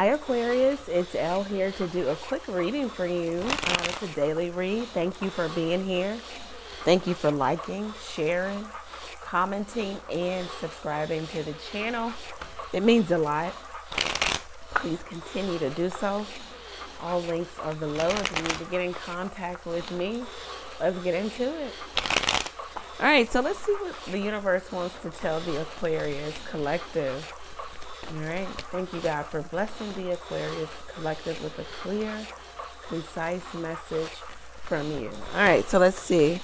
Hi Aquarius, it's Elle here to do a quick reading for you. Uh, it's a daily read. Thank you for being here. Thank you for liking, sharing, commenting, and subscribing to the channel. It means a lot. Please continue to do so. All links are below if you need to get in contact with me. Let's get into it. All right, so let's see what the universe wants to tell the Aquarius collective. All right, thank you, God, for blessing the Aquarius collective with a clear, concise message from you. All right, so let's see.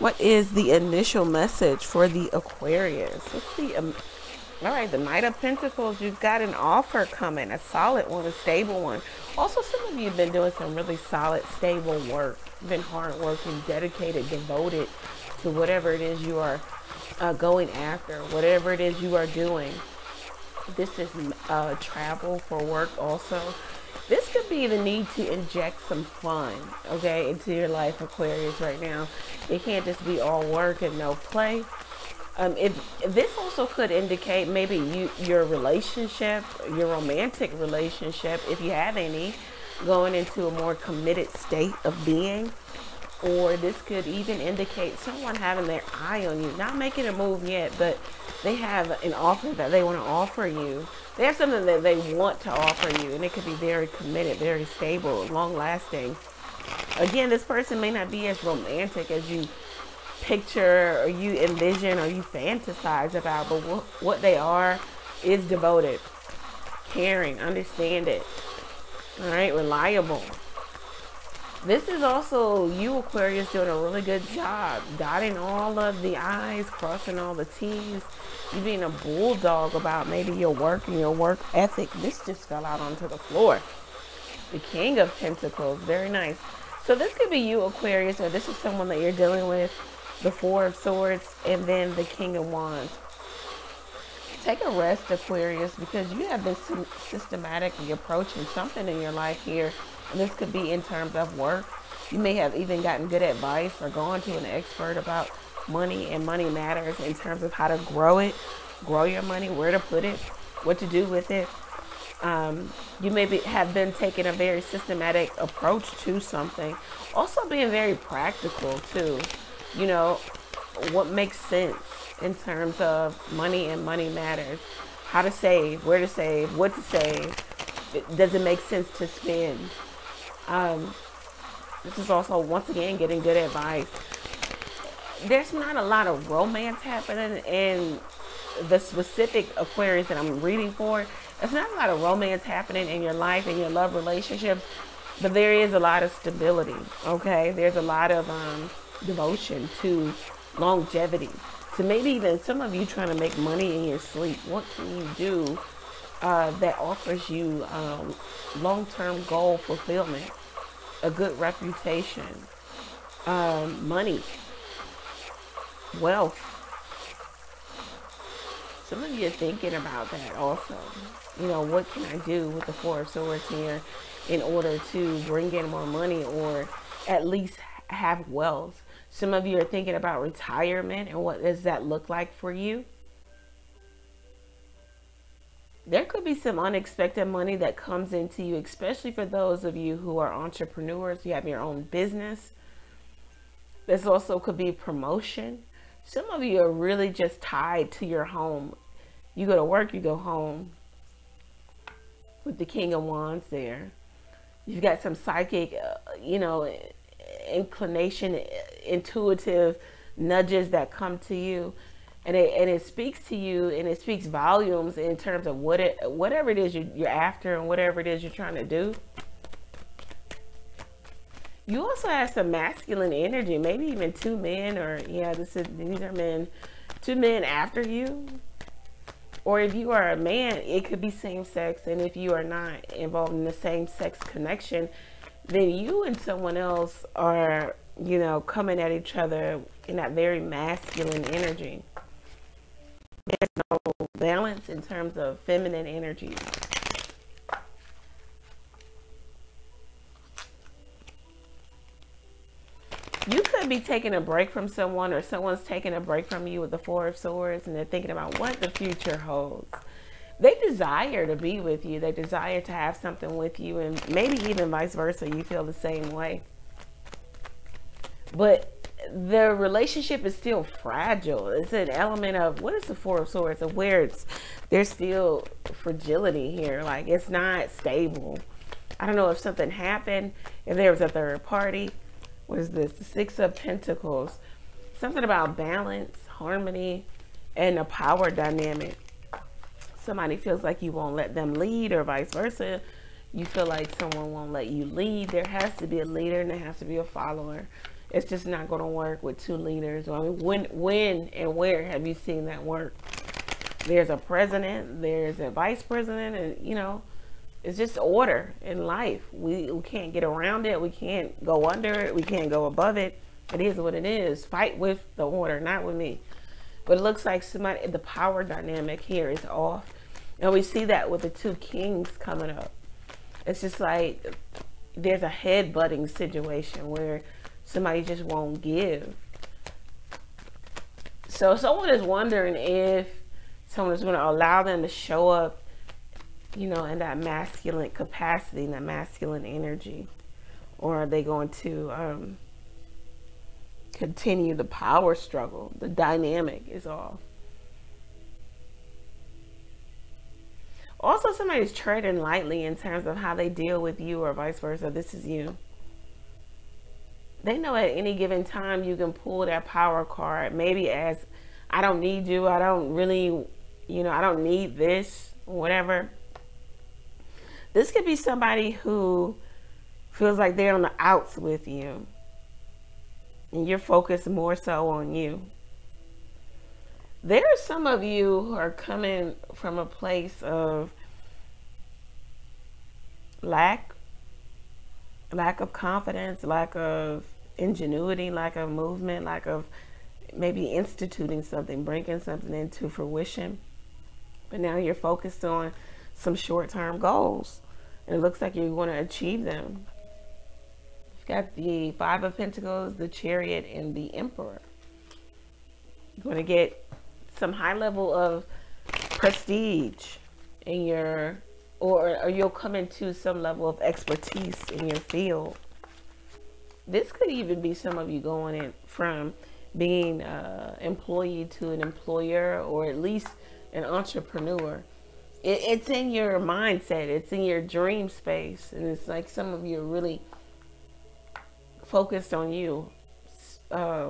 What is the initial message for the Aquarius? Let's see. Um, all right, the Knight of Pentacles, you've got an offer coming, a solid one, a stable one. Also, some of you have been doing some really solid, stable work. Been hard working, dedicated, devoted to whatever it is you are uh, going after, whatever it is you are doing. This is uh, travel for work also. This could be the need to inject some fun, okay, into your life, Aquarius, right now. It can't just be all work and no play. Um, if, this also could indicate maybe you your relationship, your romantic relationship, if you have any, going into a more committed state of being or this could even indicate someone having their eye on you, not making a move yet, but they have an offer that they want to offer you. They have something that they want to offer you, and it could be very committed, very stable, long lasting. Again, this person may not be as romantic as you picture or you envision or you fantasize about, but what, what they are is devoted, caring, understand it. All right, reliable. This is also you, Aquarius, doing a really good job. Dotting all of the I's, crossing all the T's. You being a bulldog about maybe your work and your work ethic. This just fell out onto the floor. The King of Pentacles. Very nice. So this could be you, Aquarius, or this is someone that you're dealing with. The Four of Swords and then the King of Wands. Take a rest, Aquarius, because you have been systematically approaching something in your life here this could be in terms of work. You may have even gotten good advice or gone to an expert about money and money matters in terms of how to grow it, grow your money, where to put it, what to do with it. Um, you may be, have been taking a very systematic approach to something. Also being very practical too. You know, what makes sense in terms of money and money matters. How to save, where to save, what to save. Does it make sense to spend? Um, this is also, once again, getting good advice. There's not a lot of romance happening in the specific Aquarius that I'm reading for. There's not a lot of romance happening in your life and your love relationships, but there is a lot of stability, okay? There's a lot of um, devotion to longevity. So maybe even some of you trying to make money in your sleep. What can you do uh, that offers you um, long-term goal fulfillment, a good reputation, um, money, wealth. Some of you are thinking about that also. You know, what can I do with the Four of Swords here in order to bring in more money or at least have wealth? Some of you are thinking about retirement and what does that look like for you? There could be some unexpected money that comes into you, especially for those of you who are entrepreneurs, you have your own business. This also could be promotion. Some of you are really just tied to your home. You go to work, you go home with the King of Wands there. You've got some psychic, uh, you know, inclination, intuitive nudges that come to you and it and it speaks to you and it speaks volumes in terms of what it whatever it is you, you're after and whatever it is you're trying to do. You also have some masculine energy maybe even two men or yeah this is these are men two men after you. Or if you are a man it could be same sex and if you are not involved in the same sex connection then you and someone else are you know coming at each other in that very masculine energy there's no balance in terms of feminine energy. You could be taking a break from someone or someone's taking a break from you with the Four of Swords and they're thinking about what the future holds. they desire to be with you. They desire to have something with you, and maybe even vice versa. You feel the same way. But the relationship is still fragile. It's an element of what is the Four of Swords of where it's there's still fragility here. Like it's not stable. I don't know if something happened, if there was a third party. What is this? The Six of Pentacles. Something about balance, harmony, and a power dynamic. Somebody feels like you won't let them lead, or vice versa. You feel like someone won't let you lead. There has to be a leader and there has to be a follower it's just not going to work with two leaders. I mean, when, when and where have you seen that work? There's a president, there's a vice president, and you know, it's just order in life. We, we can't get around it. We can't go under it. We can't go above it. It is what it is. Fight with the order, not with me. But it looks like somebody, the power dynamic here is off. And we see that with the two kings coming up. It's just like there's a head butting situation where somebody just won't give. So someone is wondering if someone is going to allow them to show up, you know, in that masculine capacity, in that masculine energy, or are they going to um, continue the power struggle? The dynamic is off. Also, somebody's treading lightly in terms of how they deal with you, or vice versa. This is you they know at any given time you can pull that power card maybe as i don't need you i don't really you know i don't need this whatever. This could be somebody who feels like they're on the outs with you and you're focused more so on you. There are some of you who are coming from a place of lack lack of confidence, lack of ingenuity, lack of movement, lack of maybe instituting something, bringing something into fruition. But now you're focused on some short term goals. And it looks like you're going to achieve them. You've got the Five of Pentacles, the Chariot, and the Emperor. You're going to get some high level of prestige in your or, or you'll come into some level of expertise in your field. This could even be some of you going in from being uh, employee to an employer or at least an entrepreneur. It, it's in your mindset, it's in your dream space, and it's like some of you are really focused on you, uh,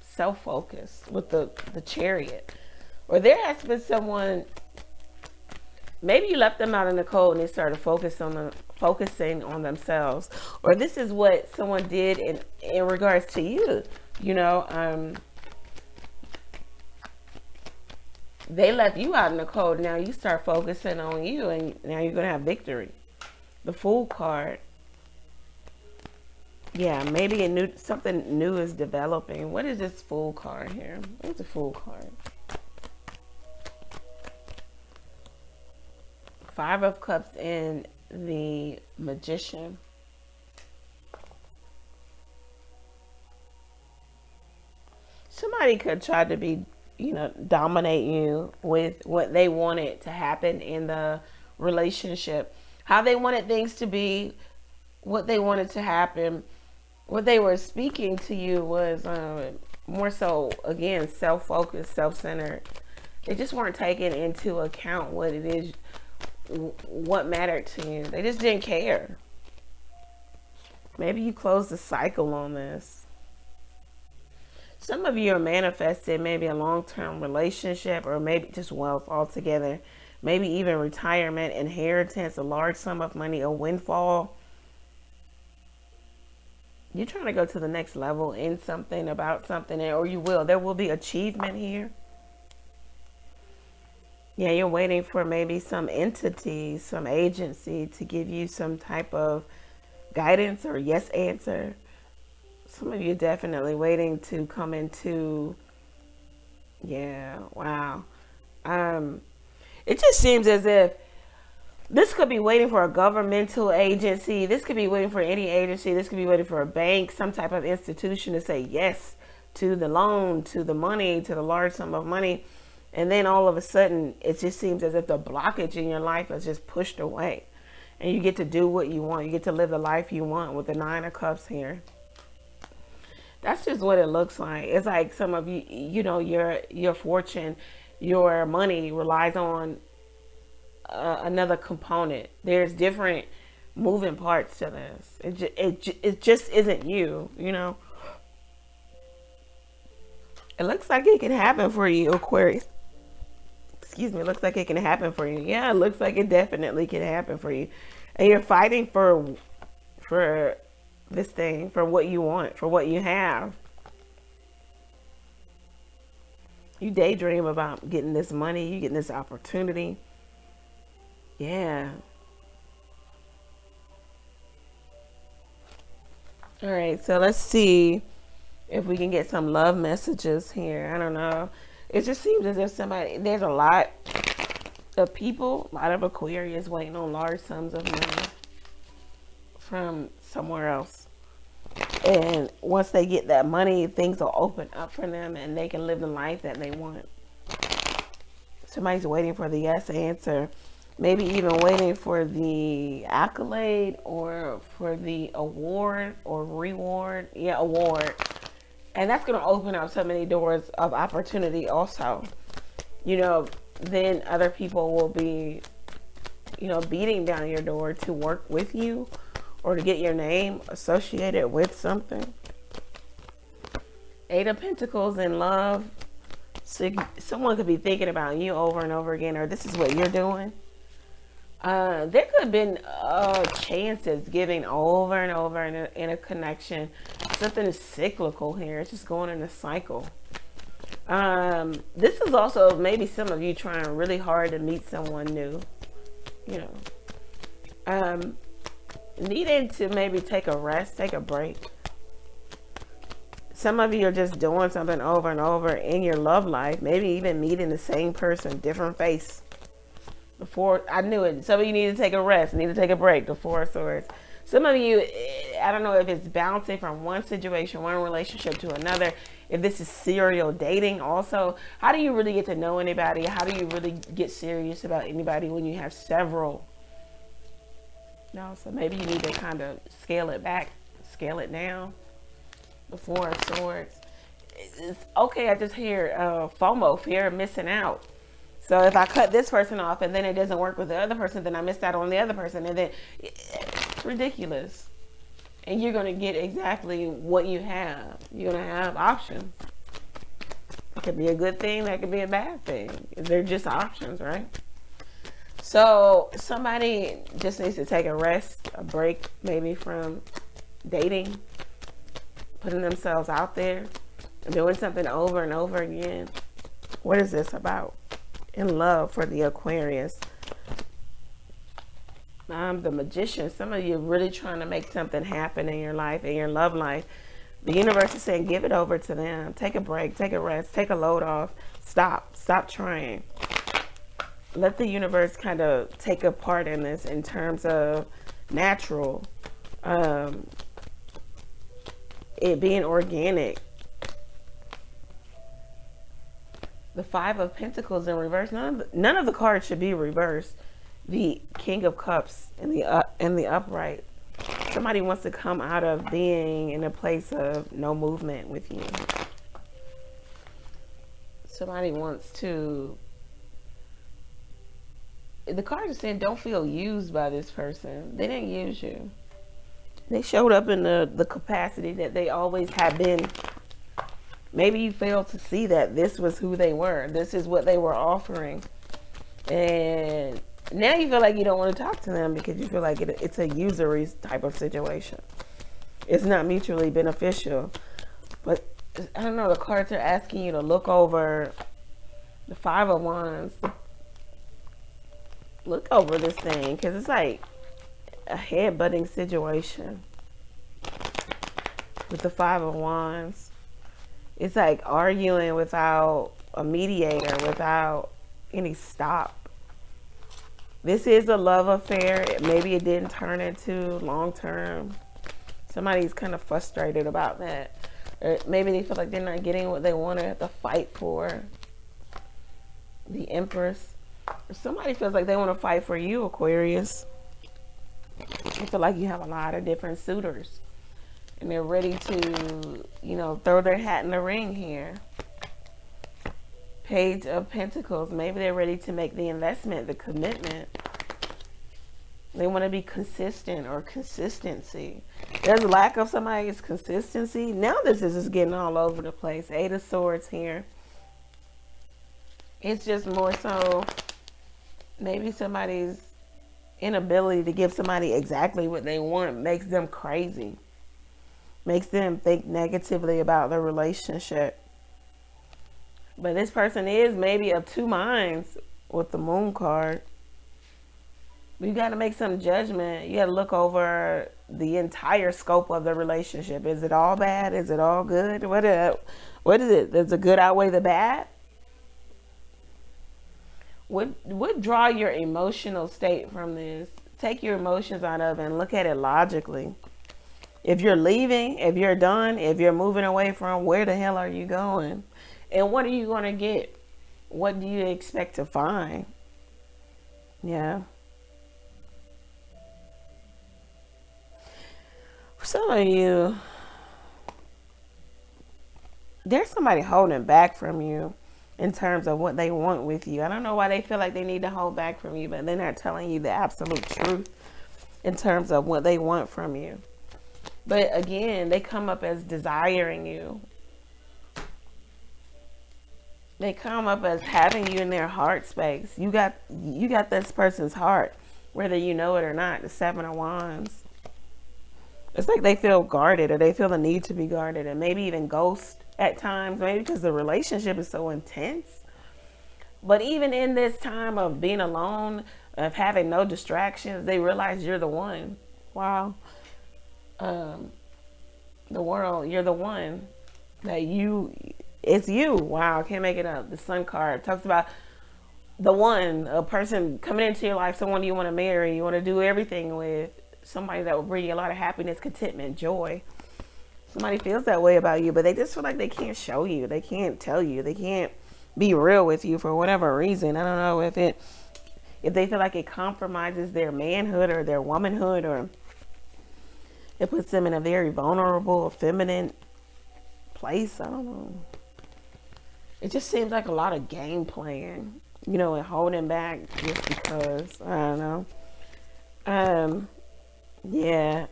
self focused with the, the chariot. Or there has been someone maybe you left them out in the cold and they started focus on the, focusing on themselves. Or this is what someone did in in regards to you you know um they left you out in the cold. Now you start focusing on you and now you're gonna have victory. The fool card. Yeah maybe a new something new is developing. What is this fool card here? What's the fool card Five of Cups and the Magician. Somebody could try to be, you know, dominate you with what they wanted to happen in the relationship, how they wanted things to be, what they wanted to happen. What they were speaking to you was uh, more so, again, self focused, self centered. They just weren't taking into account what it is what mattered to you. They just didn't care. Maybe you closed the cycle on this. Some of you are manifesting maybe a long-term relationship or maybe just wealth altogether. Maybe even retirement, inheritance, a large sum of money, a windfall. You're trying to go to the next level in something, about something, or you will. There will be achievement here. Yeah, you're waiting for maybe some entity, some agency to give you some type of guidance or yes answer. Some of you definitely waiting to come into, yeah, wow. Um, it just seems as if this could be waiting for a governmental agency. This could be waiting for any agency. This could be waiting for a bank, some type of institution to say yes to the loan, to the money, to the large sum of money And then all of a sudden, it just seems as if the blockage in your life is just pushed away. And you get to do what you want. You get to live the life you want with the Nine of Cups here. That's just what it looks like. It's like some of you, you know, your your fortune, your money relies on uh, another component. There's different moving parts to this. It just, it it just isn't you, you know. It looks like it can happen for you, Aquarius. Excuse me. Looks like it can happen for you. Yeah, it looks like it definitely can happen for you. And you're fighting for for this thing, for what you want, for what you have. You daydream about getting this money, you getting this opportunity. Yeah. All right, so let's see if we can get some love messages here. I don't know. It just seems as if somebody, there's a lot of people, a lot of Aquarius waiting on large sums of money from somewhere else. And once they get that money, things will open up for them and they can live the life that they want. Somebody's waiting for the yes answer maybe even waiting for the accolade or for the award or reward. Yeah, award. And that's going to open up so many doors of opportunity also. You know, then other people will be, you know, beating down your door to work with you or to get your name associated with something. Eight of Pentacles in love. So someone could be thinking about you over and over again, or this is what you're doing uh, there could have been uh, chances giving over and over in a, in a connection. Something is cyclical here. It's just going in a cycle. Um, this is also maybe some of you trying really hard to meet someone new. You know, um, needing to maybe take a rest, take a break. Some of you are just doing something over and over in your love life. Maybe even meeting the same person, different face before I knew it. Some of you need to take a rest, need to take a break. The Four of Swords. Some of you, I don't know if it's bouncing from one situation, one relationship to another. If this is serial dating, also, how do you really get to know anybody? How do you really get serious about anybody when you have several? No, so maybe you need to kind of scale it back, scale it down. The Four of Swords. It's okay. I just hear uh, FOMO, fear of missing out so if I cut this person off and then it doesn't work with the other person, then I missed out on the other person. And then it's ridiculous. And you're going to get exactly what you have. You're going to have options. It could be a good thing, that could be a bad thing. They're just options, right? So somebody just needs to take a rest, a break maybe from dating, putting themselves out there, doing something over and over again. What is this about? In love for the Aquarius. I'm the magician. Some of you are really trying to make something happen in your life, in your love life. The universe is saying, give it over to them. Take a break, take a rest, take a load off. Stop, stop trying. Let the universe kind of take a part in this in terms of natural, um, it being organic, the five of pentacles in reverse. None of the, none of the cards should be reversed. The king of cups and the uh, and the upright. Somebody wants to come out of being in a place of no movement with you. Somebody wants to the cards are saying don't feel used by this person. They didn't use you. They showed up in the the capacity that they always have been maybe you failed to see that this was who they were. This is what they were offering. And now you feel like you don't want to talk to them because you feel like it, it's a usury type of situation. It's not mutually beneficial. But I don't know, the cards are asking you to look over the Five of Wands. Look over this thing because it's like a head-butting situation with the Five of Wands it's like arguing without a mediator, without any stop. This is a love affair. Maybe it didn't turn into long term. Somebody's kind of frustrated about that. Or maybe they feel like they're not getting what they want to fight for. the Empress. Somebody feels like they want to fight for you, Aquarius. I feel like you have a lot of different suitors. And they're ready to, you know, throw their hat in the ring here. Page of Pentacles. Maybe they're ready to make the investment, the commitment. They want to be consistent or consistency. There's a lack of somebody's consistency. Now this is just getting all over the place. Eight of Swords here. It's just more so maybe somebody's inability to give somebody exactly what they want makes them crazy. Makes them think negatively about the relationship. But this person is maybe of two minds with the moon card. You got to make some judgment. You got to look over the entire scope of the relationship. Is it all bad? Is it all good? What is, what is it? Does the good outweigh the bad? What draw your emotional state from this? Take your emotions out of and look at it logically. If you're leaving, if you're done, if you're moving away from, where the hell are you going? And what are you going to get? What do you expect to find? Yeah. Some of you, there's somebody holding back from you in terms of what they want with you. I don't know why they feel like they need to hold back from you, but they're not telling you the absolute truth in terms of what they want from you. But again, they come up as desiring you they come up as having you in their heart space. You got you got this person's heart, whether you know it or not. The Seven of Wands. It's like they feel guarded, or they feel the need to be guarded, and maybe even ghost at times. Maybe because the relationship is so intense. But even in this time of being alone, of having no distractions, they realize you're the one. Wow. Um, the world, you're the one that you it's you. Wow, can't make it up. The Sun card talks about the one, a person coming into your life, someone you want to marry, you want to do everything with, somebody that will bring you a lot of happiness, contentment, joy. Somebody feels that way about you, but they just feel like they can't show you. They can't tell you. They can't be real with you for whatever reason. I don't know if it if they feel like it compromises their manhood or their womanhood or it puts them in a very vulnerable, feminine place. I don't know it just seems like a lot of game playing, you know, and holding back just because I don't know. Um, yeah,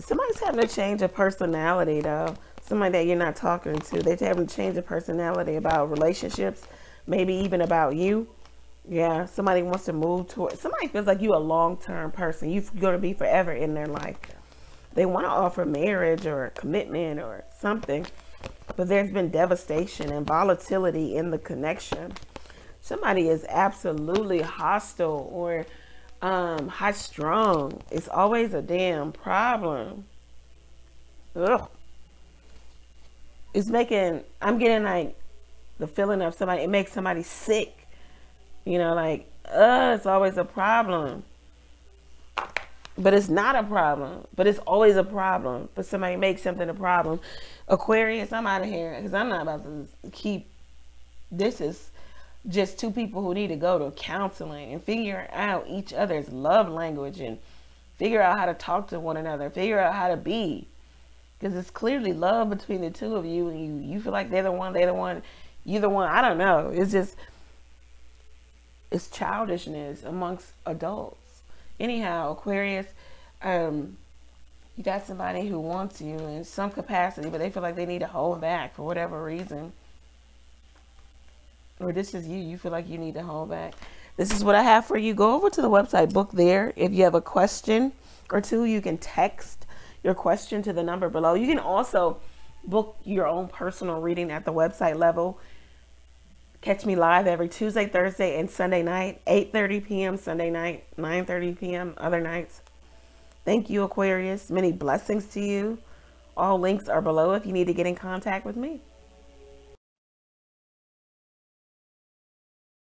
somebody's having a change of personality though. Somebody that you're not talking to, they're having a change of personality about relationships, maybe even about you. Yeah, somebody wants to move towards. Somebody feels like you a long term person. You're going to be forever in their life. They want to offer marriage or commitment or something but there's been devastation and volatility in the connection. Somebody is absolutely hostile or um, high strung. It's always a damn problem. Ugh. It's making, I'm getting like the feeling of somebody, it makes somebody sick. You know, like, uh, it's always a problem. But it's not a problem. But it's always a problem But somebody makes something a problem. Aquarius, I'm out of here because I'm not about to keep. This is just two people who need to go to counseling and figure out each other's love language and figure out how to talk to one another, figure out how to be. Because it's clearly love between the two of you, and you, you feel like they're the one, they're the one, you're the one. I don't know. It's just, it's childishness amongst adults anyhow, Aquarius, um, you got somebody who wants you in some capacity, but they feel like they need to hold back for whatever reason. Or this is you, you feel like you need to hold back. This is what I have for you. Go over to the website, book there. If you have a question or two, you can text your question to the number below. You can also book your own personal reading at the website level. Catch me live every Tuesday, Thursday, and Sunday night, 8.30 p.m. Sunday night, 9.30 p.m. other nights. Thank you, Aquarius. Many blessings to you. All links are below if you need to get in contact with me.